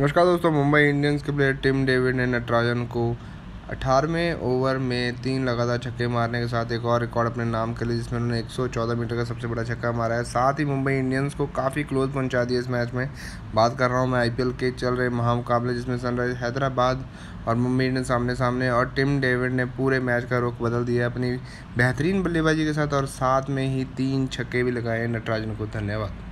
नमस्कार दोस्तों, मुंबई इंडियंस के प्लेयर टिम डेविड ने नटराजन को अठारहवें ओवर में तीन लगातार छक्के मारने के साथ एक और रिकॉर्ड अपने नाम कर लिया जिसमें उन्होंने 114 मीटर का सबसे बड़ा छक्का मारा है। साथ ही मुंबई इंडियंस को काफ़ी क्लोज पहुँचा दिया इस मैच में। बात कर रहा हूँ मैं आईपीएल के चल रहे महामुकाबले, जिसमें सनराइज हैदराबाद और मुंबई इंडियंस सामने सामने और टिम डेविड ने पूरे मैच का रुख बदल दिया अपनी बेहतरीन बल्लेबाजी के साथ, और साथ में ही तीन छक्के भी लगाए नटराजन को। धन्यवाद।